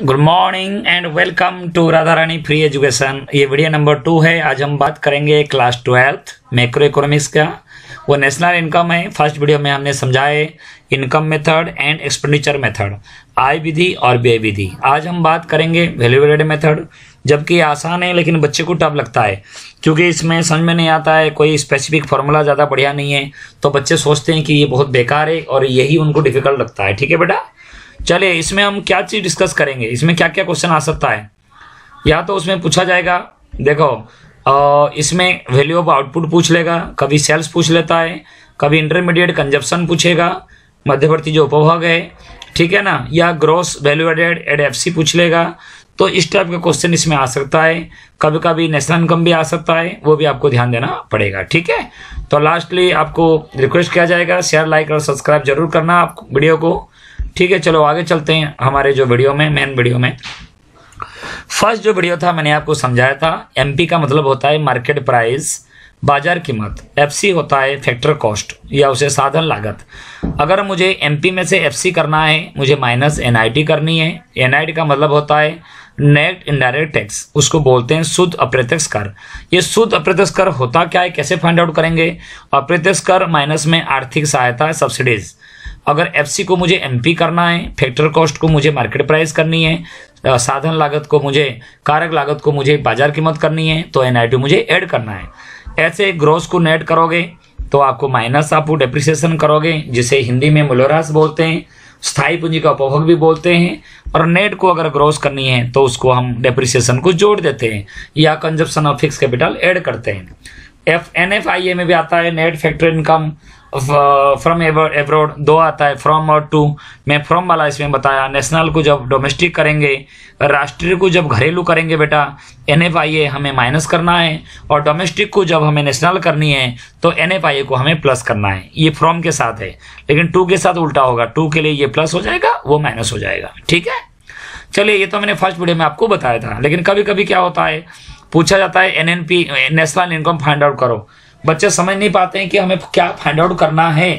Good morning and welcome to Radha Rani free education ये video number two है। आज हम बात करेंगे क्लास ट्वेल्थ मैक्रो इकोनॉमिक्स का। वो नेशनल इनकम है। फ़र्स्ट वीडियो में हमने समझाए income method and expenditure method आय विधि और व्यय विधि। आज हम बात करेंगे वैल्यूएडेड मेथड जबकि आसान है, लेकिन बच्चे को टफ लगता है। क्योंकि इसमें समझ में नहीं आता है, कोई स्पेसिफिक फार्मूला ज़्यादा बढ़िया नहीं है तो बच्चे सोचते हैं कि ये बहुत बेकार है और यही उनको डिफ़िकल्ट लगता है। ठीक है बेटा? चलिए इसमें हम क्या चीज़ डिस्कस करेंगे? इसमें क्या क्या क्वेश्चन आ सकता है? या तो उसमें पूछा जाएगा, देखो इसमें वैल्यू ऑफ़ आउटपुट पूछ लेगा, कभी सेल्स पूछ लेता है, कभी इंटरमीडिएट कंजप्शन पूछेगा, मध्यवर्ती जो उपभोग है, ठीक है ना? या gross value added at F C पूछ लेगा तो इस टाइप का क्वेश्चन इसमें आ सकता है। कभी कभी नेशनल इनकम भी आ सकता है, वो भी आपको ध्यान देना पड़ेगा, ठीक है? तो लास्टली आपको रिक्वेस्ट किया जाएगा शेयर लाइक और सब्सक्राइब ज़रूर करना आप वीडियो को। ठीक है, चलो आगे चलते हैं हमारे जो वीडियो में मेन वीडियो में। फ़र्स्ट जो वीडियो था, मैंने आपको समझाया था एमपी का मतलब होता है मार्केट प्राइस बाज़ार कीमत। एफसी होता है फैक्टर कॉस्ट या उसे साधन लागत। अगर मुझे एमपी में से एफसी करना है, मुझे माइनस एनआईटी करनी है एनआईटी का मतलब होता है नेट इनडायरेक्ट टैक्स उसको बोलते हैं शुद्ध अप्रत्यक्ष कर। ये शुद्ध अप्रत्यक्ष कर होता क्या है? कैसे फाइंड आउट करेंगे? अप्रत्यक्ष कर माइनस में आर्थिक सहायता सब्सिडीज अगर एफसी को मुझे एमपी करना है फैक्टर कॉस्ट को मुझे मार्केट प्राइस करनी है साधन लागत को मुझे, कारक लागत को मुझे बाज़ार कीमत करनी है तो एनआईटी मुझे ऐड करना है। ऐसे ग्रोस को नेट करोगे तो आपको माइनस आप डेप्रिसिएशन करोगे, जिसे हिंदी में मूल्यह्रास बोलते हैं, स्थायी पूंजी का उपभोग भी बोलते हैं, और नेट को अगर ग्रोस करनी है तो उसको हम डेप्रिसिएशन को जोड़ देते हैं, या consumption of fix capital add करते हैं। F N F I A में भी आता है net factor income from abroad दो आता है फ्रॉम और टू मैं फ्रॉम वाला इसमें बताया नेशनल को जब डोमेस्टिक करेंगे, राष्ट्रीय को जब घरेलू करेंगे बेटा एन एफ़ आई ए हमें माइनस करना है, और डोमेस्टिक को जब हमें नेशनल करनी है तो एन एफ़ आई ए को हमें प्लस करना है. ये फ्रॉम के साथ है. लेकिन टू के साथ उल्टा होगा. टू के लिए ये प्लस हो जाएगा, वो माइनस हो जाएगा. ठीक है? चलिए, ये तो मैंने फ़र्स्ट वीडियो में आपको बताया था. लेकिन कभी कभी क्या होता है? पूछा जाता है NNP national income find out करो. बच्चे समझ नहीं पाते हैं कि हमें क्या फाइंड आउट करना है।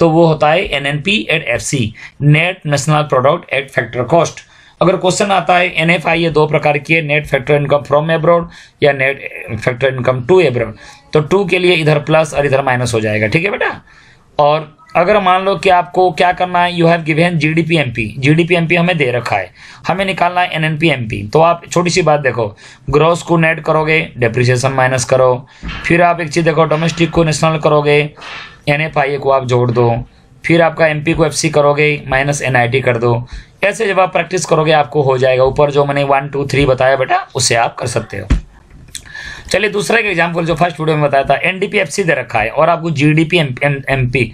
तो वो होता है N N P at F C net national product at factor cost अगर क्वेश्चन आता है एन एफ़ आई ये दो प्रकार की है net factor income from abroad या net factor income to abroad तो टू के लिए इधर प्लस और इधर माइनस हो जाएगा, ठीक है बेटा? और अगर मान लो कि आपको क्या करना है you have given G D P M P G D P M P हमें दे रखा है। हमें निकालना है N N P M P तो आप छोटी सी बात देखो ग्रोस को नेट करोगे डेप्रिसिएशन माइनस करो। फिर आप एक चीज़ देखो डोमेस्टिक को नेशनल करोगे एन एफ़ आई ए को आप जोड़ दो। फिर आपका एम पी को एफ़ सी करोगे माइनस एन आई टी कर दो। ऐसे जब आप प्रैक्टिस करोगे, आपको हो जाएगा। ऊपर जो मैंने वन टू थ्री बताया बेटा उससे आप कर सकते हो। चलिए दूसरा एक एग्ज़ाम्पल जो फ़र्स्ट वीडियो में बताया था N D P F C दे रखा है और आपको G D P GDP M P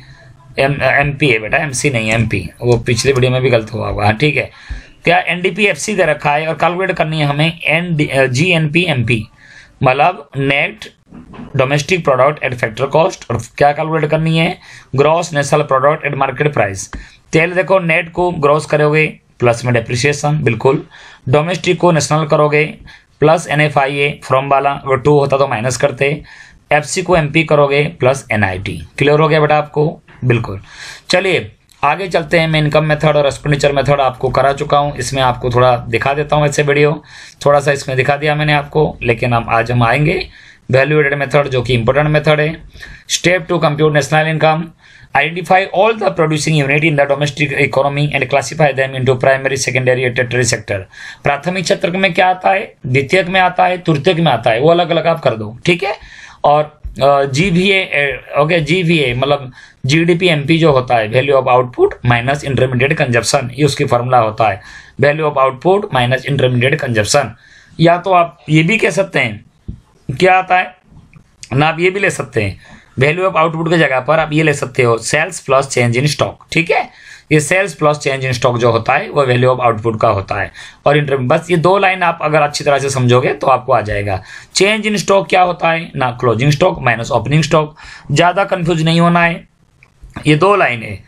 M P है बेटा एमसी नहीं एम पी वो पिछले वीडियो में भी गलत हुआ हुआ हाँ ठीक है। क्या एनडीपीएफसी दे रखा है और कैलकुलेट करनी है हमें N G N P M P मतलब net domestic product at factor cost और क्या कैलकुलेट करनी है? Gross national product at market price तेल देखो नेट को ग्रॉस करोगे प्लस में डेप्रिसिएशन बिल्कुल। डोमेस्टिक को नेशनल करोगे plus N F I A from वाला अगर टू होता तो माइनस करते। एफ़ सी को एम पी करोगे plus N I T clear हो गया बेटा आपको? बिल्कुल। चलिए, आगे चलते हैं मैं इनकम मेथड और एक्सपेंडिचर मेथड आपको करा चुका हूँ। इसमें आपको थोड़ा दिखा देता हूँ ऐसे वीडियो थोड़ा सा इसमें दिखा दिया मैंने आपको, लेकिन हम आज हम आएँगे वैल्यू एडेड मेथड जो कि इंपॉर्टेंट मेथड है। Step two compute national income identify all the producing unit in the domestic economy and classify them into primary, secondary, and tertiary sector. प्राथमिक क्षेत्र में क्या आता है? द्वितीयक में आता है? तृतीयक में आता है? वो अलग अलग आप कर दो, ठीक है? और G V okay G V A मतलब G D P M P जो होता है value of output minus intermediate consumption ये उसकी फॉर्मूला होता है। Value of output minus intermediate consumption या तो आप ये भी कह सकते हैं, क्या आता है? ना आप ये भी ले सकते हैं। वैल्यू ऑफ़ आउटपुट की जगह पर आप ये ले सकते हो sales plus change in stock ठीक है? ये sales plus change in stock जो होता है, वो वैल्यू ऑफ़ आउटपुट का होता है। और इंटर बस ये दो लाइन आप अगर अच्छी तरह से समझोगे तो आपको आ जाएगा। चेंज इन स्टॉक क्या होता है? ना closing stock minus opening stock ज़्यादा कंफ्यूज नहीं होना है। ये दो लाइन है।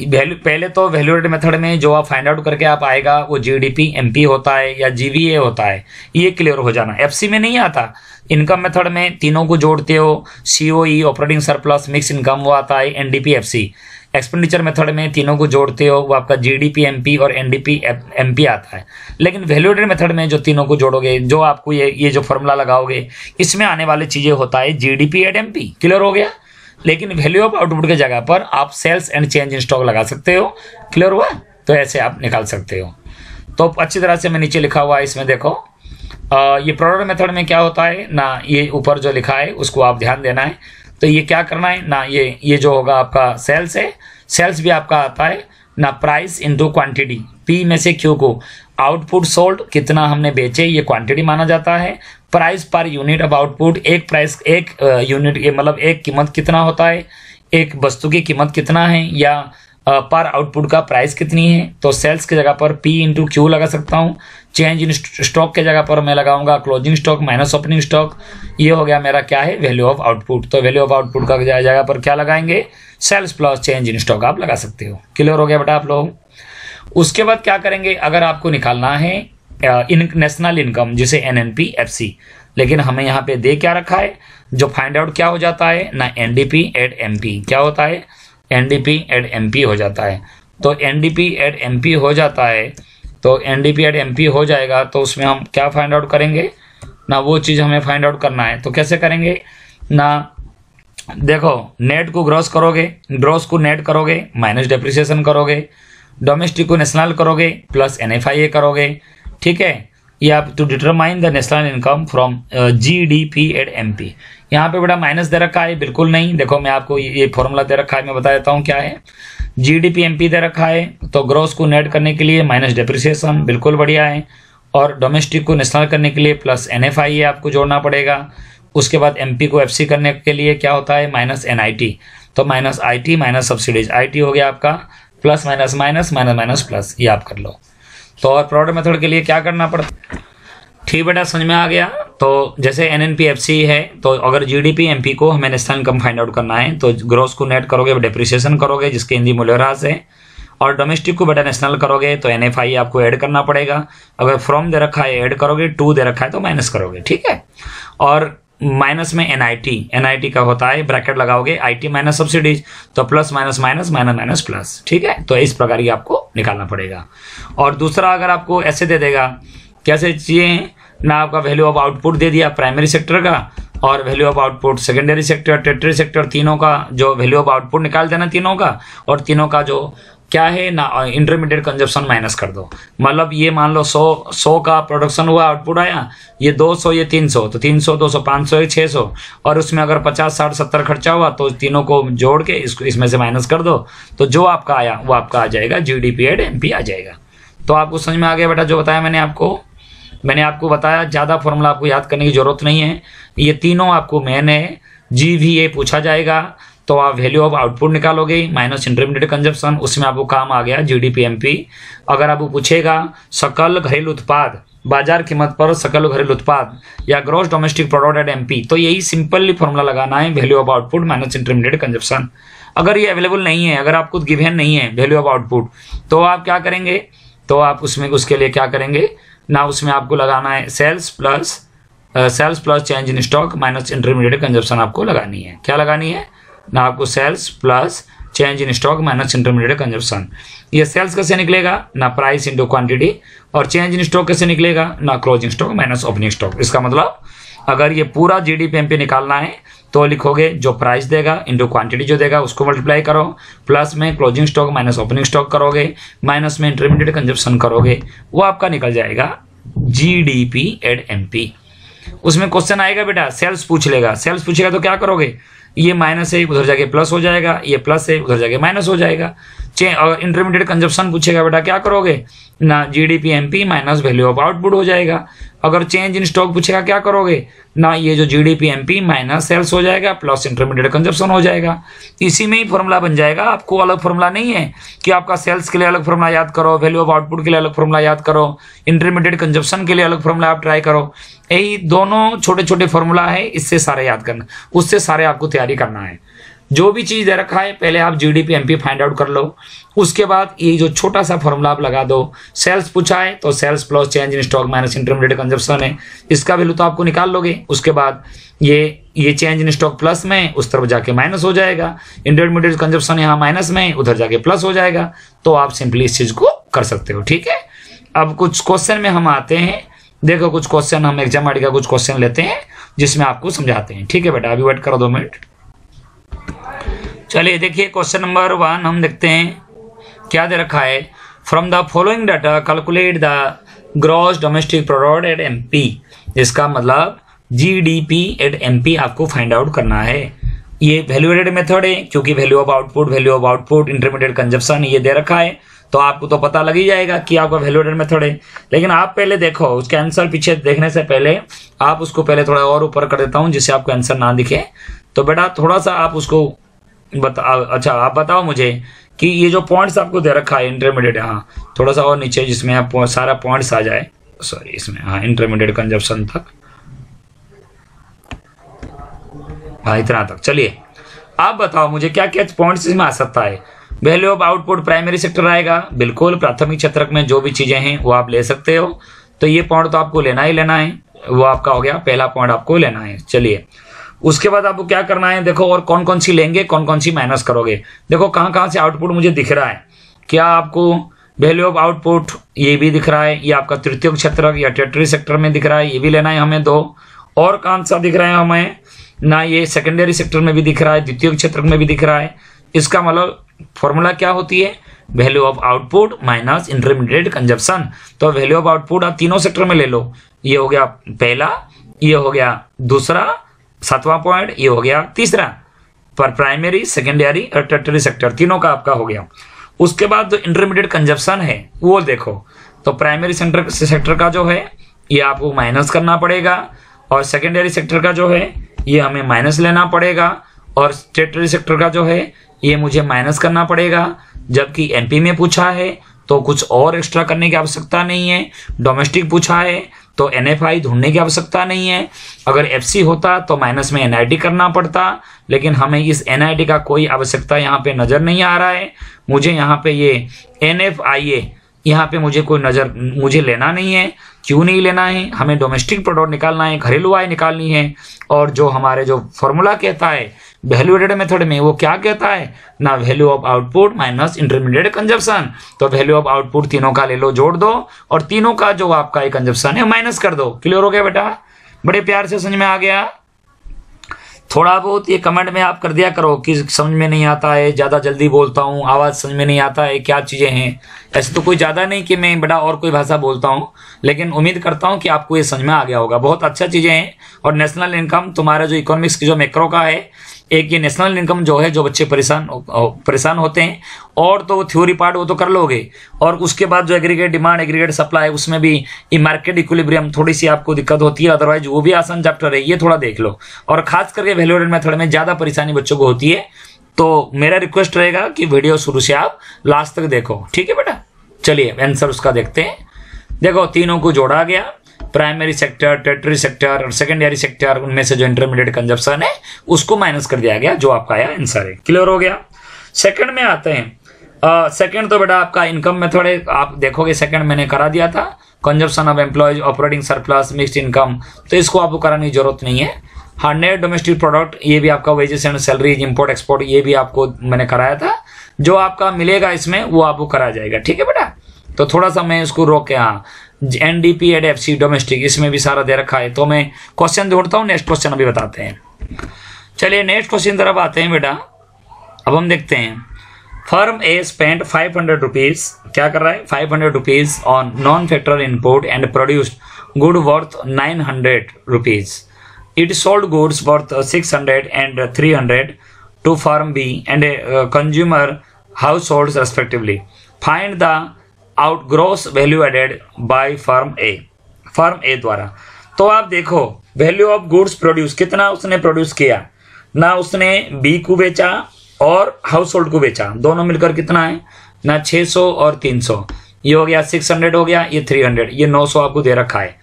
वैल्यू पहले तो वैल्यूएड मेथड में जो आप फाइंड आउट करके आप आएगा, वो जीडीपी एमपी होता है या जीवीए होता है। ये क्लियर हो जाना। एफसी में नहीं आता। इनकम मेथड में तीनों को जोड़ते हो। COE operating surplus mix income वो आता है एनडीपी एफसी एक्सपेंडिचर मेथड में तीनों को जोड़ते हो वो आपका जीडीपी एमपी और एनडीपी एमपी आता है। लेकिन वैल्यूडेड मेथड में जो तीनों को जोड़ोगे जो आपको ये ये जो फॉर्मूला लगाओगे इसमें आने वाली चीज़ें होता है जीडीपी एड एमपी क्लियर हो गया? लेकिन वैल्यू ऑफ़ आउटपुट के जगह पर आप sales and change in stock लगा सकते हो। क्लियर हुआ? तो ऐसे आप निकाल सकते हो। तो अच्छी तरह से मैं नीचे लिखा हुआ है इसमें देखो। आ, ये प्रोडक्ट मेथड में क्या होता है? ना ये ऊपर जो लिखा है उसको आप ध्यान देना है। तो ये क्या करना है? ना, ये ये जो होगा आपका सेल्स है सेल्स भी आपका आता है, ना प्राइस इनटू क्वांटिटी पी में से क्यू को आउटपुट सोल्ड कितना हमने बेचे, ये क्वांटिटी माना जाता है। प्राइस पर यूनिट ऑफ़ आउटपुट एक प्राइस एक यूनिट मतलब एक कीमत कितना होता है? एक वस्तु की कीमत कितना है? या पर आउटपुट का प्राइस कितनी है? तो सेल्स की जगह पर पी इंटू क्यू लगा सकता हूँ। चेंज इन स्टॉक के जगह पर मैं लगाऊँगा closing stock minus opening stock ये हो गया मेरा क्या है वैल्यू ऑफ़ आउटपुट तो वैल्यू ऑफ़ आउटपुट का जगह पर क्या लगाएँगे? Sales plus change in stock आप लगा सकते हो। क्लियर हो गया बेटा आप लोग? उसके बाद क्या करेंगे? अगर आपको निकालना है इन नेशनल इनकम जिसे N N P F C लेकिन हमें यहाँ पे दे क्या रखा है? जो फाइंड आउट क्या हो जाता है, ना N D P at M P क्या होता है? N D P at M P हो जाता है। तो N D P at M P हो जाता है तो N D P at M P हो जाएगा तो उसमें हम क्या फाइंड आउट करेंगे? ना वो चीज़ हमें फाइंड आउट करना है तो कैसे करेंगे? ना, देखो नेट को ग्रॉस करोगे ग्रॉस को नेट करोगे माइनस डेप्रिसिएशन करोगे डोमेस्टिक को नेशनल करोगे plus N F I A करोगे, ठीक है? ये आप to determine the national income from G D P at M P यहाँ पे बड़ा माइनस दे रखा है, बिल्कुल नहीं। देखो, मैं आपको ये फॉर्मूला दे रखा है, मैं बता देता हूँ क्या है। G D P M P दे रखा है तो ग्रोस को नेट करने के लिए माइनस डिप्रिसिएशन बिल्कुल बढ़िया है, और डोमेस्टिक को नेशनल करने के लिए प्लस एन एफ़ आई आपको जोड़ना पड़ेगा। उसके बाद एम पी को एफ़ सी करने के लिए क्या होता है? माइनस एन आई टी तो minus I T minus subsidies I T हो गया आपका plus minus minus minus minus plus ये आप कर लो। तो और प्रोडक्ट मेथड के लिए क्या करना पड़ता ठीक बेटा, समझ में आ गया। तो जैसे N N P F C है तो अगर G D P M P को हमें नेशनल इनकम फाइंड आउट करना है तो ग्रोस को नेट करोगे डिप्रिसिएशन करोगे, जिसके हिंदी मूल्यह्रास है, और डोमेस्टिक को बेटा नेशनल करोगे तो एन एफ़ आई आपको ऐड करना पड़ेगा। अगर फ्रॉम दे रखा है ऐड करोगे टू दे रखा है तो माइनस करोगे, ठीक है? और माइनस में N I T N I T का होता है ब्रैकेट लगाओगे आई टी माइनस सब्सिडीज तो plus minus minus minus minus plus ठीक है? तो इस प्रकार की आपको निकालना पड़ेगा। और दूसरा अगर आपको ऐसे दे देगा कैसे चाहिए? ना आपका वैल्यू ऑफ़ आउटपुट दे दिया प्राइमरी सेक्टर का और value of output secondary sector tertiary sector तीनों का, जो वैल्यू ऑफ़ आउटपुट निकाल देना तीनों का और तीनों का जो क्या है, ना इंटरमीडिएट कंजप्शन माइनस कर दो। मतलब ये मान लो सौ सौ का प्रोडक्शन हुआ आउटपुट आया, ये दो सौ, ये तीन सौ तो तीन सौ, दो सौ, पाँच सौ छः सौ और उसमें अगर पचास, साठ, सत्तर खर्चा हुआ तो तीनों को जोड़ के इसको इसमें से माइनस कर दो तो जो आपका आया, वो आपका आ जाएगा G D P at M P आ जाएगा। तो आपको समझ में आ गया बेटा जो बताया मैंने आपको? मैंने आपको बताया, ज़्यादा फॉर्मूला आपको याद करने की ज़रूरत नहीं है। ये तीनों आपको मेन है। जी भी ये पूछा जाएगा तो आप वैल्यू ऑफ़ आउटपुट निकालोगे माइनस इंटरमीडिएट कंजप्शन उसमें आपको काम आ गया जीडीपी एमपी अगर आपको पूछेगा, सकल घरेलू उत्पाद, बाज़ार कीमत पर सकल घरेलू उत्पाद, या gross domestic product at MP तो यही सिंपली फॉर्मूला लगाना है value of output minus intermediate consumption अगर ये अवेलेबल नहीं है, अगर आपको गिवेन नहीं है वैल्यू ऑफ़ आउटपुट तो आप क्या करेंगे? तो आप उसमें, उसके लिए क्या करेंगे? ना उसमें आपको लगाना है sales plus sales plus change in stock minus intermediate consumption आपको लगानी है। क्या लगानी है? ना आपको sales plus change in stock minus intermediate consumption ये सेल्स कैसे निकलेगा? ना प्राइस इंटू क्वांटिटी और चेंज इन स्टॉक कैसे निकलेगा? ना closing stock minus opening stock इसका मतलब अगर ये पूरा जी डी निकालना है तो लिखोगे जो प्राइस देगा इंटू क्वांटिटी जो देगा, उसको मल्टीप्लाई करो। प्लस में closing stock minus opening stock करोगे माइनस में इंटरमीडिएट कंजप्शन करोगे, वो आपका निकल जाएगा G D P at M P उसमें क्वेश्चन आएगा बेटा सेल्स पूछ लेगा। सेल्स पूछेगा तो क्या करोगे? ये माइनस है उधर जाके प्लस हो जाएगा, ये प्लस है उधर जाके माइनस हो जाएगा। इंटरमीडिएट कंजप्शन पूछेगा, बेटा, क्या करोगे? ना GDP MP minus value of output हो जाएगा। अगर चेंज इन स्टॉक पूछेगा, क्या करोगे? ना, ये जो जीडीपी एमपी माइनस सेल्स हो जाएगा प्लस इंटरमीडिएट कंजप्शन हो जाएगा। इसी में ही फॉर्मूला बन जाएगा। आपको अलग फॉर्मूला नहीं है कि आपका सेल्स के लिए अलग फॉर्मूला याद करो वैल्यू ऑफ़ आउटपुट के लिए अलग फॉर्मूला याद करो इंटरमीडिएट कंजप्शन के लिए अलग फॉर्मूला आप ट्राई करो। यही दोनों छोटे छोटे फॉर्मूला है, इससे सारे याद करना, उससे सारे आपको तैयारी करना है। जो भी चीज़ दे रखा है, पहले आप जीडीपी एमपी फाइंड आउट कर लो। उसके बाद ये जो छोटा सा फॉर्मूला आप लगा दो सेल्स पूछा है तो sales plus change in stock minus intermediate consumption है। इसका वैल्यू तो आपको निकाल लोगे। उसके बाद ये ये चेंज इन स्टॉक प्लस में, उस तरफ़ जाके माइनस हो जाएगा। इंटरमीडिएट कंजप्शन यहाँ माइनस में, उधर जाके प्लस हो जाएगा। तो आप सिंपली इस चीज़ को कर सकते हो, ठीक है? अब कुछ क्वेश्चन में हम आते हैं। देखो कुछ क्वेश्चन हम एग्ज़ाम आड़ी का कुछ क्वेश्चन लेते हैं, जिसमें आपको समझाते हैं, ठीक है बेटा? अभी वेट करो दो मिनट। चलिए देखिए क्वेश्चन नंबर वन हम देखते हैं, क्या दे रखा है? From the following data calculate the gross domestic product at MP इसका मतलब जीडीपी एट एमपी आपको फाइंड आउट करना है। ये वैल्यूएटेड मेथड है, क्योंकि value of output value of output intermediate consumption ये दे रखा है। तो आपको तो पता लग ही जाएगा कि आपका वैल्यूएटेड मेथड है। लेकिन आप पहले देखो, उसके आंसर पीछे देखने से पहले आप उसको पहले थोड़ा और ऊपर कर देता हूँ, जिससे आपको आंसर ना दिखे। तो बेटा, थोड़ा सा आप उसको बता अच्छा आप बताओ मुझे कि ये जो पॉइंट्स आपको दे रखा है इंटरमीडिएट हाँ थोड़ा सा और नीचे जिसमें आप सारा पॉइंट्स आ जाए। सॉरी इसमें हाँ इंटरमीडिएट कंजप्शन तक। हाँ इतना तक, चलिए। आप बताओ मुझे क्या क्या पॉइंट्स इसमें आ सकता है? Value of output primary sector आएगा, बिल्कुल, प्राथमिक क्षेत्र में जो भी चीज़ें हैं, वो आप ले सकते हो। तो ये पॉइंट तो आपको लेना ही लेना है, वो आपका हो गया, पहला पॉइंट आपको लेना है, चलिए। उसके बाद आपको क्या करना है? देखो और कौन कौन सी लेंगे कौन कौन सी माइनस करोगे। देखो कहाँ कहाँ से आउटपुट मुझे दिख रहा है। क्या आपको वैल्यू ऑफ़ आउटपुट ये भी दिख रहा है, ये आपका तृतीय क्षेत्र या टेटरी सेक्टर में दिख रहा है, ये भी लेना है हमें दो। और कौन सा दिख रहा है हमें? ना ये सेकेंडरी सेक्टर में भी दिख रहा है द्वितीय क्षेत्र में भी दिख रहा है। इसका मतलब फॉर्मूला क्या होती है? Value of output minus intermediate consumption तो वैल्यू ऑफ़ आउटपुट आप तीनों सेक्टर में ले लो। ये हो गया पहला, ये हो गया दूसरा सातवां पॉइंट ये हो गया तीसरा। पर प्राइमरी सेकेंडरी और टर्टरी सेक्टर तीनों का आपका हो गया। उसके बाद जो इंटरमीडिएट कंजप्शन है, वो देखो। तो प्राइमरी सेंटर सेक्टर का जो है, ये आपको माइनस करना पड़ेगा। और सेकेंडरी सेक्टर का जो है, ये हमें माइनस लेना पड़ेगा। और टेटरी सेक्टर का जो है, ये मुझे माइनस करना पड़ेगा। जबकि एमपी में पूछा है तो कुछ और एक्स्ट्रा करने की आवश्यकता नहीं है। डोमेस्टिक पूछा है तो एन ढूँढने की आवश्यकता नहीं है। अगर FC होता तो माइनस में एन करना पड़ता, लेकिन हमें इस एन का कोई आवश्यकता यहाँ पे नज़र नहीं आ रहा है। मुझे यहाँ पे ये एन एफ़ आई ए यहाँ पे मुझे कोई नज़र, मुझे लेना नहीं है, क्यों नहीं लेना है? हमें डोमेस्टिक प्रोडक्ट निकालना है, घरेलू आय निकालनी है, और जो हमारे जो फॉर्मूला कहता है वैल्यूएटेड मेथड में वो क्या कहता है? ना value of output minus intermediate consumption तो वैल्यू ऑफ़ आउटपुट तीनों का ले लो, जोड़ दो, और तीनों का जो आपका कंजप्शन है माइनस कर दो। क्लियर हो गया बेटा? बड़े प्यार से समझ में आ गया? थोड़ा बहुत ये कमेंट में आप कर दिया करो कि समझ में नहीं आता है, ज़्यादा जल्दी बोलता हूँ, आवाज़ समझ में नहीं आता है, क्या चीज़ें हैं। ऐसे तो कोई ज़्यादा नहीं कि मैं बड़ा और कोई भाषा बोलता हूँ, लेकिन उम्मीद करता हूँ कि आपको ये समझ में आ गया होगा। बहुत अच्छा चीज़ें हैं और नेशनल इनकम तुम्हारा जो इकोनॉमिक्स की जो मैक्रो का है एक ये नेशनल इनकम जो है, जो बच्चे परेशान परेशान होते हैं, और तो थ्योरी पार्ट वो तो कर लोगे, और उसके बाद जो एग्रीगेट डिमांड एग्रीगेट सप्लाई उसमें भी ये मार्केट इक्विलिब्रियम थोड़ी सी आपको दिक्कत होती है अदरवाइज़ वो भी आसान चैप्टर है, ये थोड़ा देख लो। और खास करके वैल्यूएडेड मेथड में ज़्यादा परेशानी बच्चों को होती है तो मेरा रिक्वेस्ट रहेगा कि वीडियो शुरू से आप लास्ट तक देखो। ठीक है बेटा? चलिए आंसर उसका देखते हैं। देखो, तीनों को जोड़ा गया। प्राइमरी सेक्टर टेटरी सेक्टर और सेकेंडरी सेक्टर उनमें से जो इंटरमीडिएट कंजप्शन है, उसको माइनस कर दिया गया जो आपका आया आंसर है। क्लियर हो गया? सेकंड में आते हैं। सेकंड तो बेटा आपका इनकम मेथड है आप देखोगे सेकंड मैंने करा दिया था। Consumption of employees operating surplus mixed income तो इसको आपको कराने की ज़रूरत नहीं है। हाँ नेट डोमेस्टिक प्रोडक्ट ये भी आपका wages and salaries import export ये भी आपको मैंने कराया था। जो आपका मिलेगा इसमें, वो आपको करा जाएगा। ठीक है बेटा? तो थोड़ा सा मैं इसको रोक के हाँ N D P at F C domestic इसमें भी सारा दे रखा है। तो मैं क्वेश्चन जोड़ता हूँ नेक्स्ट क्वेश्चन अभी बताते हैं। चलिए नेक्स्ट क्वेश्चन तरफ़ आते हैं बेटा। अब हम देखते हैं। Firm A spend five hundred rupees क्या कर रहा है? Five hundred rupees on non factor input and produced good worth nine hundred rupees it sold goods worth six hundred and three hundred to firm B and consumer household respectively find the out gross value added by firm A firm A द्वारा। तो आप देखो value of goods produce कितना उसने produce किया? ना उसने B को बेचा और हाउस होल्ड को बेचा। दोनों मिलकर कितना है? ना 600 और 300 ये हो गया 600 हो गया, ये 300 ये 900 आपको दे रखा है।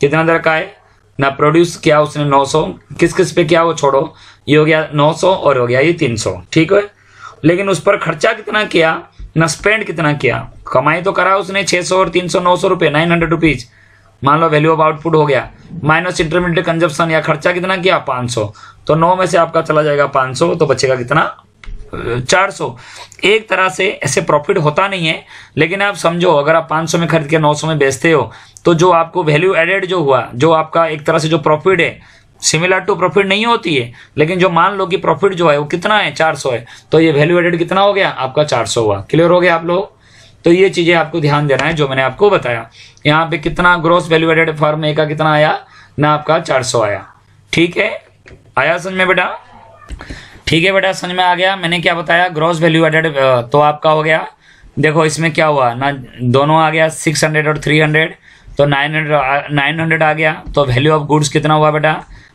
कितना दे रखा है? ना प्रोड्यूस किया उसने 900 किस किस पे किया वो छोड़ो। ये हो गया 900 और हो गया ये 300 ठीक है? लेकिन उस पर खर्चा कितना किया? ना स्पेंड कितना किया? कमाई तो करा उसने 600 और 300 900 रुपए 900 रुपीज़ मान लो वैल्यू ऑफ़ आउटपुट हो गया। माइनस इंटरमीडिएट कंजप्शन या खर्चा कितना किया? 500 तो नौ में से आपका चला जाएगा 500 तो बचेगा कितना? 400 एक तरह से ऐसे प्रॉफिट होता नहीं है, लेकिन आप समझो, अगर आप 500 में खरीद के 900 में बेचते हो तो जो आपको वैल्यू एडेड जो हुआ, जो आपका एक तरह से जो प्रॉफिट है सिमिलर टू प्रॉफिट नहीं होती है, लेकिन जो मान लो कि प्रॉफिट जो है वो कितना है? 400 है। तो ये वैल्यू एडेड कितना हो गया? आपका 400 हुआ। क्लियर हो गया आप लोग? तो ये चीज़ें आपको ध्यान देना है, जो मैंने आपको बताया। यहाँ पे कितना gross value added firm A का कितना आया? ना आपका 400 आया। ठीक है? आया समझ में बेटा? ठीक है बेटा, समझ में आ गया। मैंने क्या बताया? ग्रॉस वैल्यू एडेड तो आपका हो गया। देखो, इसमें क्या हुआ? ना, दोनों आ गया 600 और 300 तो 900 900 आ गया। तो वैल्यू ऑफ़ गुड्स कितना हुआ बेटा?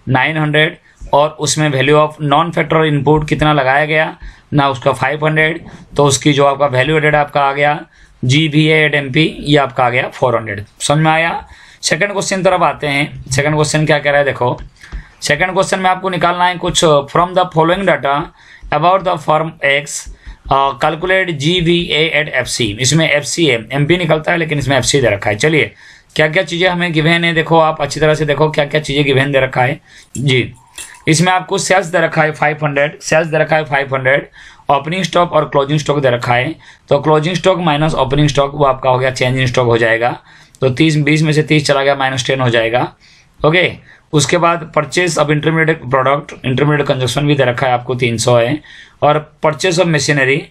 900 और उसमें value of non factor input कितना लगाया गया? ना उसका 500 तो उसकी जो आपका वैल्यू एडेड आपका आ गया G V at M P ये आपका आ गया 400 समझ में आया? सेकंड क्वेश्चन तरफ़ आते हैं। सेकंड क्वेश्चन क्या कह रहा है? देखो। सेकंड क्वेश्चन में आपको निकालना है कुछ from the following data about the firm X calculate G V A at F C इसमें एफ़ सी है। एम पी निकलता है, लेकिन इसमें एफ़ सी दे रखा है। चलिए। क्या क्या चीज़ें हमें गिवेन है? देखो, आप अच्छी तरह से देखो क्या क्या चीज़ें गिवेन दे रखा है। जी। इसमें आपको सेल्स दे रखा है फाइव हंड्रेड सेल्स दे रखा है फाइव हंड्रेड ओपनिंग स्टॉक और क्लोजिंग स्टॉक दे रखा है। तो closing stock minus opening stock वो आपका हो गया चेंज इन स्टॉक हो जाएगा। तो तीस, बीस में से तीस चला गया माइनस टेन हो जाएगा। ओके? उसके बाद purchase of intermediate product intermediate consumption भी दे रखा है आपको तीन सौ है। और परचेज ऑफ़ मशीनरी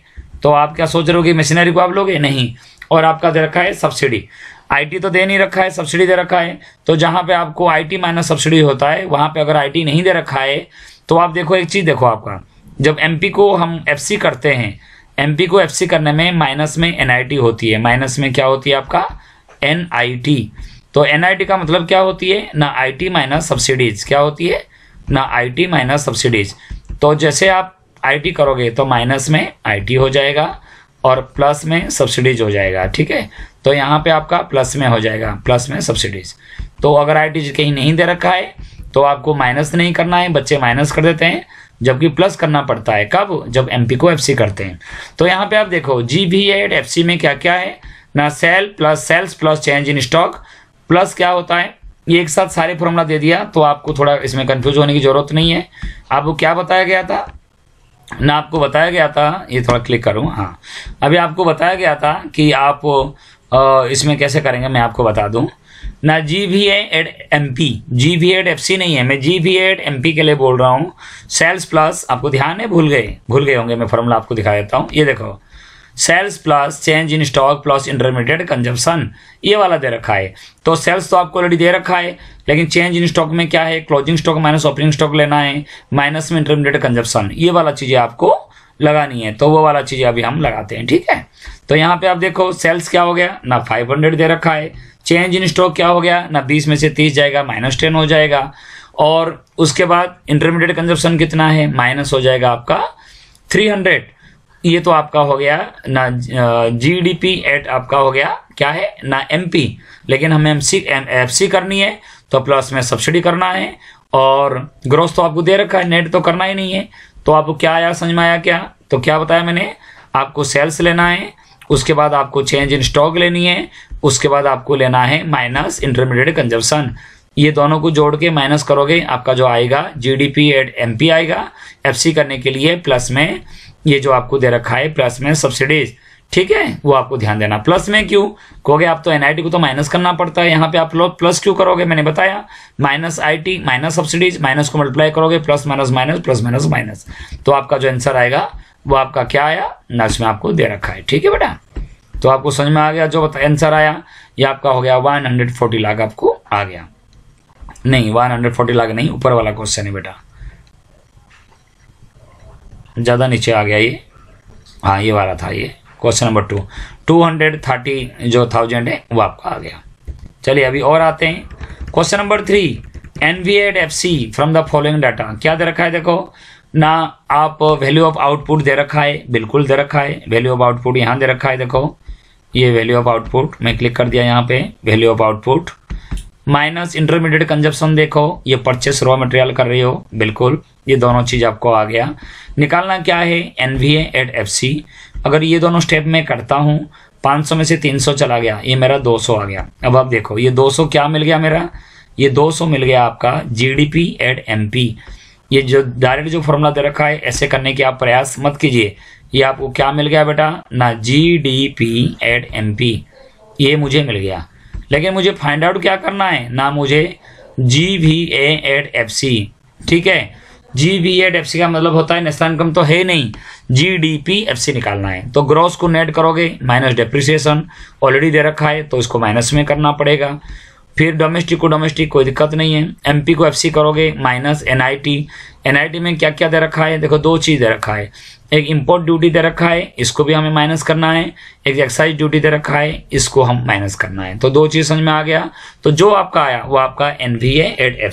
तो आप क्या सोच रहे हो कि मशीनरी को आप लोगे? नहीं। और आपका दे रखा है सब्सिडी आईटी तो दे नहीं रखा है सब्सिडी दे रखा है। तो जहाँ पे आपको आईटी माइनस सब्सिडी होता है, वहाँ पे अगर आईटी नहीं दे रखा है तो आप देखो, एक चीज़ देखो आपका। जब एमपी को हम एफसी करते हैं एमपी को एफसी करने में माइनस में एनआईटी होती है। माइनस में क्या होती है आपका? एनआईटी तो एनआईटी का मतलब क्या होती है? ना आईटी माइनस सब्सिडीज क्या होती है? ना आईटी माइनस सब्सिडीज तो जैसे आप आईटी करोगे तो माइनस में आईटी हो जाएगा और प्लस में सब्सिडीज हो जाएगा। ठीक है? तो यहाँ पे आपका प्लस में हो जाएगा प्लस में सब्सिडीज तो अगर आईटी कहीं नहीं दे रखा है तो आपको माइनस नहीं करना है, बच्चे माइनस कर देते हैं, जबकि प्लस करना पड़ता है। कब? जब एमपी को एफसी करते हैं। तो यहाँ पे आप देखो जी भी एड एफ़ में क्या क्या है? ना sale plus sales plus change in stock plus क्या होता है? ये एक साथ सारे फॉर्मूला दे दिया तो आपको थोड़ा इसमें कंफ्यूज होने की ज़रूरत नहीं है। आपको क्या बताया गया था? ना आपको बताया गया था, ये थोड़ा क्लिक करूँ हाँ। अभी आपको बताया गया था कि आप इसमें कैसे करेंगे मैं आपको बता दूँ। ना G V at M P G V at F C नहीं है। मैं G V at M P के लिए बोल रहा हूँ। सेल्स प्लस आपको ध्यान है? भूल गए। भूल गए होंगे, मैं फॉर्मूला आपको दिखा देता हूँ। ये देखो। Sales plus change in stock plus intermediate consumption ये वाला दे रखा है। तो सेल्स तो आपको ऑलरेडी दे रखा है, लेकिन चेंज इन स्टॉक में क्या है? Closing stock minus opening stock लेना है। माइनस में इंटरमीडिएट कंजम्पशन ये वाला चीज़ें आपको लगानी है। तो वो वाला चीज़ें अभी हम लगाते हैं, ठीक है? तो यहाँ पे आप देखो सेल्स क्या हो गया? ना 500 दे रखा है। चेंज इन स्टॉक क्या हो गया? ना 20 में से 30 जाएगा माइनस टेन हो जाएगा। और उसके बाद इंटरमीडिएट कंजप्शन कितना है? माइनस हो जाएगा आपका 300 ये तो आपका हो गया, ना जीडीपी एट आपका हो गया, क्या है? ना एमपी लेकिन हमें एमसी एफसी करनी है तो प्लस में सब्सिडी करना है। और ग्रोथ तो आपको दे रखा है नेट तो करना ही नहीं है। तो आपको क्या आया, समझ में आया क्या? तो क्या बताया मैंने? आपको सेल्स लेना है, उसके बाद आपको चेंज इन स्टॉक लेनी है, उसके बाद आपको लेना है माइनस इंटरमीडिएट कंजप्शन ये दोनों को जोड़ के माइनस करोगे, आपका जो आएगा जीडीपी एट एमपी आएगा एफसी करने के लिए प्लस में ये जो आपको दे रखा है प्लस में सब्सिडीज ठीक है? वो आपको ध्यान देना। प्लस में क्यों? कहोगे आप तो एनआईटी को तो माइनस करना पड़ता है। यहाँ पे आप लोग प्लस क्यू करोगे? मैंने बताया। Minus IT minus subsidies minus को मल्टीप्लाई करोगे। Plus minus minus plus minus minus तो आपका जो आंसर आएगा, वो आपका क्या आया? नर्स में आपको दे रखा है। ठीक है बेटा? तो आपको समझ में आ गया जो आंसर आया? ये आपका हो गया वन हंड्रेड फोर्टी लाख आपको आ गया। नहीं वन हंड्रेड फोर्टी लाख नहीं, ऊपर वाला क्वेश्चन है बेटा। ज़्यादा नीचे आ गया ये। हाँ ये वाला था ये। Question number two. Two hundred thirty जो थाउज़ेंड है, वो आपका आ गया। चलिए, अभी और आते हैं। Question number three N V at F C from the following data क्या दे रखा है? देखो, ना आप वैल्यू ऑफ़ आउटपुट दे रखा है, बिल्कुल दे रखा है। वैल्यू ऑफ़ आउटपुट यहाँ दे रखा है, देखो। ये वैल्यू ऑफ़ आउटपुट मैं क्लिक कर दिया यहाँ पे। Value of output minus intermediate consumption देखो। ये परचेस रॉ मटेरियल कर रही हो, बिल्कुल। ये दोनों चीज़ आपको आ गया। निकालना क्या है? N V at F C अगर ये दोनों स्टेप में करता हूँ 500 में से 300 चला गया, ये मेरा 200 आ गया। अब आप देखो, ये 200 क्या मिल गया मेरा? ये 200 मिल गया आपका G D GDP at MP ये जो डायरेक्ट जो फॉर्मूला दे रखा है, ऐसे करने की आप प्रयास मत कीजिए। ये आपको क्या मिल गया बेटा? ना G D P at M P ये मुझे मिल गया। लेकिन मुझे फाइंड आउट क्या करना है? ना मुझे G V A at F C ठीक है? G V at F C का मतलब होता है नेशनल इनकम तो है नहीं। G D P F C निकालना है। तो ग्रॉस को नेट करोगे माइनस डेप्रिसिएशन ऑलरेडी दे रखा है तो इसको माइनस में करना पड़ेगा। फिर डोमेस्टिक को डोमेस्टिक कोई दिक्कत नहीं है। एमपी को एफसी करोगे माइनस एनआईटी एनआईटी में क्या क्या दे रखा है? देखो, दो चीज़ दे रखा है। एक इंपोर्ट ड्यूटी दे रखा है, इसको भी हमें माइनस करना है। एक एक्साइज ड्यूटी दे रखा है, इसको हम माइनस करना है। तो दो चीज़ समझ में आ गया। तो जो आपका आया, वो आपका एन एनवीए एट एफ़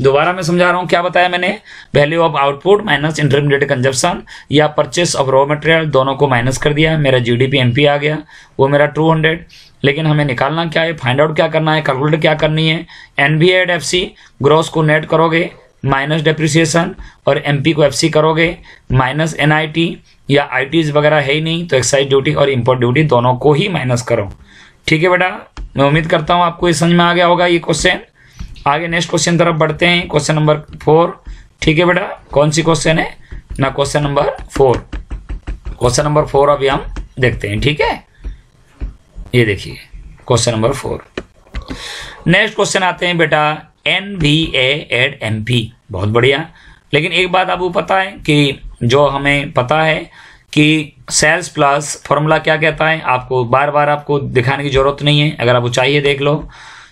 दोबारा मैं समझा रहा हूँ क्या बताया मैंने? Value of output minus intermediate consumption या परचेस ऑफ़ रॉ मटेरियल दोनों को माइनस कर दिया मेरा जीडीपी एमपी आ गया। वो मेरा टू हंड्रेड लेकिन हमें निकालना क्या है? फाइंड आउट क्या करना है? कैलकुलेट क्या करनी है? NV at F C gross को नेट करोगे माइनस डेप्रिसिएशन और एमपी को एफसी करोगे माइनस एनआईटी या आईटीज वगैरह है ही नहीं तो एक्साइज ड्यूटी और इम्पोर्ट ड्यूटी दोनों को ही माइनस करो। ठीक है बेटा? मैं उम्मीद करता हूँ आपको ये समझ में आ गया होगा ये क्वेश्चन आगे नेक्स्ट क्वेश्चन तरफ़ बढ़ते हैं। क्वेश्चन नंबर फोर ठीक है बेटा? कौन सी क्वेश्चन है? ना question number four question number four अभी हम देखते हैं, ठीक है? ये देखिए question number four next question आते हैं बेटा। N V at M P बहुत बढ़िया। लेकिन एक बात आपको पता है कि जो हमें पता है कि सेल्स प्लस फॉर्मूला क्या कहता है? आपको बार बार आपको दिखाने की ज़रूरत नहीं है। अगर आपको चाहिए देख लो।